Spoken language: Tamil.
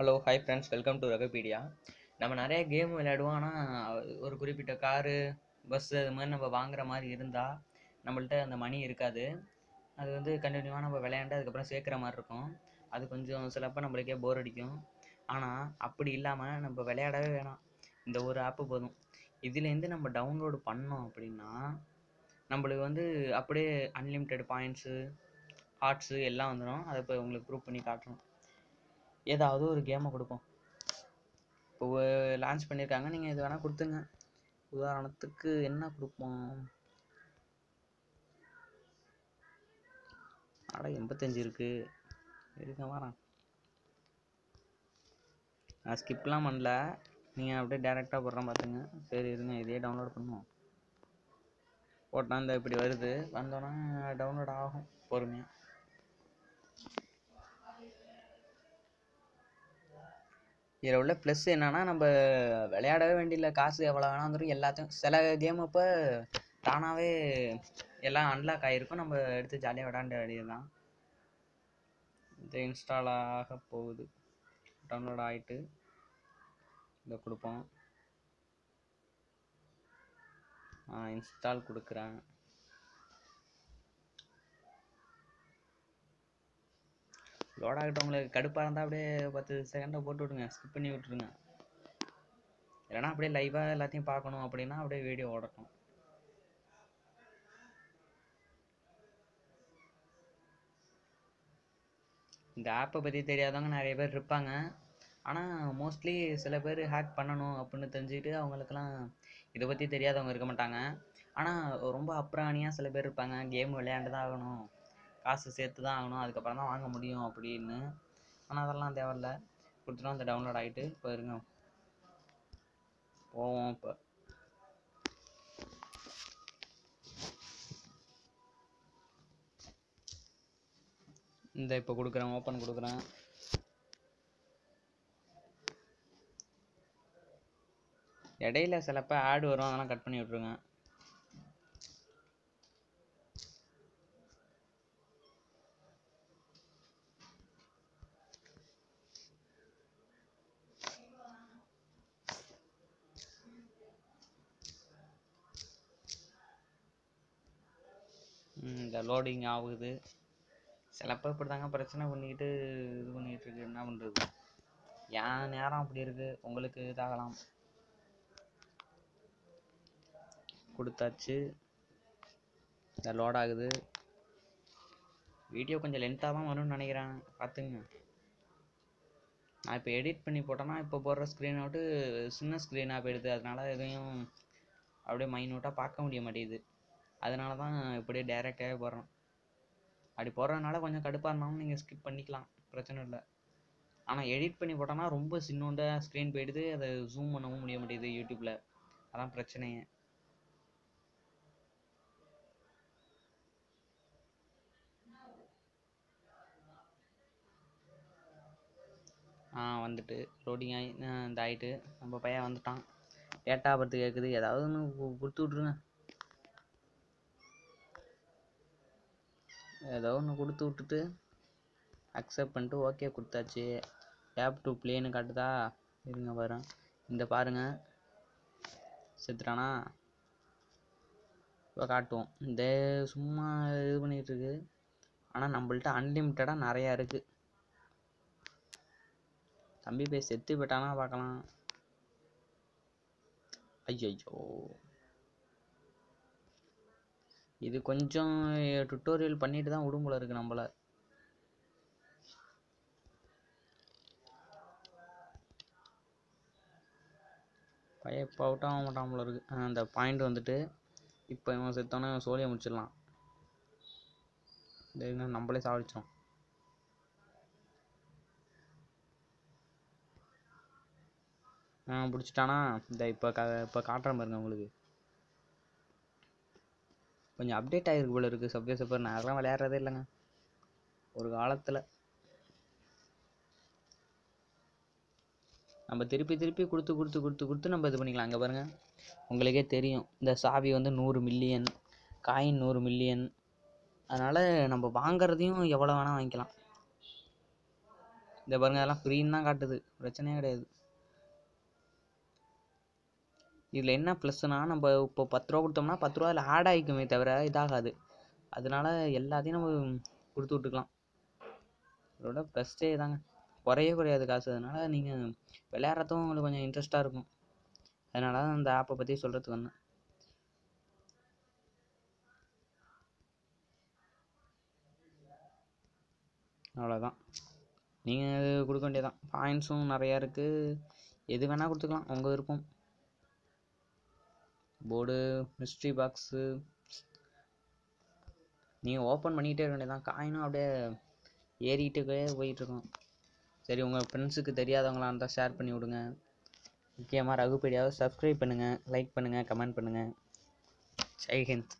Hello hi friends welcome to Ragapedia நம்ம நிறைய கேம் விளையாடுவோம். ஆனால் ஒரு குறிப்பிட்ட காரு பஸ்ஸு அது மாதிரி நம்ம வாங்குற மாதிரி இருந்தால் நம்மள்ட்ட அந்த மணி இருக்காது. அது வந்து கண்டினியூவாக நம்ம விளையாண்டு அதுக்கப்புறம் சேர்க்குற மாதிரி இருக்கும். அது கொஞ்சம் சிலப்போ நம்மளுக்கே போர் அடிக்கும். ஆனால் அப்படி இல்லாமல் நம்ம விளையாடவே வேணாம். இந்த ஒரு ஆப்பு போதும். இதுலேருந்து நம்ம டவுன்லோடு பண்ணோம் அப்படின்னா நம்மளுக்கு வந்து அப்படியே அன்லிமிட்டெட் பாயிண்ட்ஸு ஹார்ட்ஸு எல்லாம் வந்துடும் அதை இப்போ உங்களுக்கு ப்ரூவ் பண்ணி காட்டுறோம். ஏதாவது ஒரு கேமை கொடுப்போம். இப்போ லான்ச் பண்ணியிருக்காங்க நீங்கள் இது வேணால் கொடுத்துங்க உதாரணத்துக்கு என்ன கொடுப்போம்? அட எண்பத்தஞ்சு இருக்குது இருக்க வரேன். நான் ஸ்கிப்லாம் பண்ணல. நீங்கள் அப்படியே டேரெக்டாக போடுறேன் பார்த்துங்க சரி இருங்க. இதையே டவுன்லோட் பண்ணுவோம். போட்டால் இந்த இப்படி வருது. வந்தோன்னா டவுன்லோட் ஆகும். பொறுமையாக இதில் உள்ள ப்ளஸ் என்னன்னா நம்ம விளையாடவே வேண்டியதில்ல. காசு எவ்வளோ வேணால் வந்துடும் எல்லாத்தையும் சில கேம் அப்போ தானாகவே எல்லாம் அன்லாக் ஆகிருக்கும் நம்ம எடுத்து ஜாலியாக விளாண்ட வேண்டியது தான் இது இன்ஸ்டால் ஆக போகுது. டவுன்லோட் ஆகிட்டு இதை கொடுப்போம். இன்ஸ்டால் கொடுக்குறேன். லோட் ஆகட்டும் உங்களுக்கு கடுப்பாக இருந்தால் அப்படியே பத்து செகண்டை போட்டு விடுங்க. ஸ்கிப் பண்ணி விட்டுருங்க. இல்லைனா அப்படியே லைவாக எல்லாத்தையும் பார்க்கணும் அப்படின்னா அப்படியே வீடியோ ஓடட்டும். இந்த ஆப்பை பற்றி தெரியாதவங்க நிறைய பேர் இருப்பாங்க. ஆனால் மோஸ்ட்லி சில பேர் ஹேக் பண்ணணும் அப்படின்னு தெரிஞ்சுக்கிட்டு அவங்களுக்கெல்லாம் இதை பற்றி தெரியாதவங்க இருக்க மாட்டாங்க. ஆனால் ரொம்ப அப்ராணியாக சில பேர் இருப்பாங்க. கேம் விளையாண்டு தான் ஆகணும். காசு சேர்த்து தான் ஆகணும் அதுக்கப்புறம் தான் வாங்க முடியும் அப்படின்னு. ஆனால் அதெல்லாம் தேவையில்ல. கொடுத்துட்டோம் அந்த டவுன்லோட் ஆகிட்டு இப்போ இருங்க போவோம் இப்போ. இந்த இப்போ கொடுக்குறேன் ஓப்பன் கொடுக்குறேன். இடையில சிலப்போ ஆடு வரும் அதெல்லாம் கட் பண்ணி விட்ருங்க இந்த லோடிங் ஆகுது. சிலப்போ இப்படி தாங்க பிரச்சனை பண்ணிக்கிட்டு இது பண்ணிக்கிட்டு இருக்கு. என்ன பண்ணுறது என் நேரம் அப்படி இருக்குது உங்களுக்கு இதாகலாம். கொடுத்தாச்சு. இந்த லோட் ஆகுது. வீடியோ கொஞ்சம் லென்த்தாக தான் வரும்னு நினைக்கிறேன். பார்த்துங்க. நான் இப்போ எடிட் பண்ணி போட்டேன்னா இப்போ போடுற ஸ்க்ரீன் விட்டு சின்ன ஸ்க்ரீனாக போயிடுது. அதனால எதையும் அப்படியே மைனூட்டாக பார்க்க முடிய மாட்டேங்குது. அதனால தான் இப்படியே டேரெக்டாகவே போடுறோம் அப்படி போடுறதுனால கொஞ்சம் கடுப்பாக இருந்தாலும் நீங்கள் ஸ்கிப் பண்ணிக்கலாம். பிரச்சனை இல்லை. ஆனால் எடிட் பண்ணி போட்டோன்னா ரொம்ப சின்னோண்ட ஸ்க்ரீன் போயிடுது. அதை ஜூம் பண்ணவும் முடிய மாட்டேங்குது யூடியூப்பில் அதான் பிரச்சனையே. ஆ வந்துட்டு லோடிங் ஆகி இந்த ஆகிட்டு நம்ம பையன் வந்துட்டான். லேட்டாக பர்த்து கேட்குது ஏதாவது ஒன்று கொடுத்து விட்ருங்க ஏதோ ஒன்று கொடுத்து விட்டுட்டு அக்செப்ட் பண்ணிட்டு ஓகே கொடுத்தாச்சு. டேப் டு பிளேன்னு காட்டுதா? இருங்க வரும் இந்த பாருங்க. செத்துட்டானா இப்போ காட்டுவோம். இந்த சும்மா இது பண்ணிகிட்டு இருக்கு. ஆனால் நம்மள்ட்ட அன்லிமிட்டடாக நிறையா இருக்குது தம்பி போய் செத்து போயிட்டானா பார்க்கலாம். ஐயோ இது கொஞ்சம் டுட்டோரியல் பண்ணிட்டு தான் விடும் போல இருக்கு நம்மள. பையன் இப்போ அவுட் ஆக மாட்டான் போல இருக்கு. அந்த பாயிண்ட் வந்துட்டு இப்போ இவன் செத்தோன்னே சோழியை முடிச்சிடலாம். நம்மளே சாவடிச்சோம் ஆ பிடிச்சிட்டானா இந்த இப்போ க இப்போ காட்டுறேன் பாருங்க உங்களுக்கு. கொஞ்சம் அப்டேட் ஆகிருக்கு போல இருக்குது சப்வே சப்பர். நான் அதெல்லாம் விளையாடுறதே இல்லைங்க. ஒரு காலத்தில். நம்ம திருப்பி திருப்பி கொடுத்து கொடுத்து கொடுத்து கொடுத்து நம்ம இது பண்ணிக்கலாம். அங்கே பாருங்கள் உங்களுக்கே தெரியும். இந்த சாவி வந்து நூறு மில்லியன் காயின் நூறு மில்லியன் அதனால் நம்ம வாங்குறதையும் எவ்வளோ வேணால் வாங்கிக்கலாம். இந்த பாருங்க அதெல்லாம் ஃப்ரீன்னு தான் காட்டுது. பிரச்சனையே கிடையாது. இதில் என்ன ப்ளஸ்ஸுனா நம்ம இப்போ பத்து ரூபா கொடுத்தோம்னா பத்து ரூபா அதில் ஆட் ஆகிக்குமே தவிர இதாகாது. அதனால எல்லாத்தையும் நம்ம கொடுத்து விட்டுக்கலாம். இதோட ப்ளஸ்ஸே தாங்க குறையே குறையாது காசு. அதனால நீங்கள் விளையாடுறதும் உங்களுக்கு கொஞ்சம் இன்ட்ரெஸ்ட்டாக இருக்கும். அதனால தான் அந்த ஆப்பை பற்றி சொல்கிறதுக்கு வந்தேன். அவ்வளோதான் நீங்கள் கொடுக்க வேண்டியதான் பாயிண்ட்ஸும் நிறையா இருக்குது எது வேணால் கொடுத்துக்கலாம். உங்கள் விருப்பம். போர்டு மிஸ்ட்ரி பாக்ஸு நீங்கள் ஓப்பன் பண்ணிக்கிட்டே இருக்க வேண்டியதான் காயினும் அப்படியே ஏறிக்கிட்டே போயிட்டுருக்கோம் சரி உங்கள் ஃப்ரெண்ட்ஸுக்கு தெரியாதவங்களா இருந்தால் ஷேர் பண்ணி விடுங்க. முக்கியமாக ரகுபீடியாவை சப்ஸ்கிரைப் பண்ணுங்கள் லைக் பண்ணுங்கள் கமெண்ட் பண்ணுங்கள் ஜெய்ஹிந்த்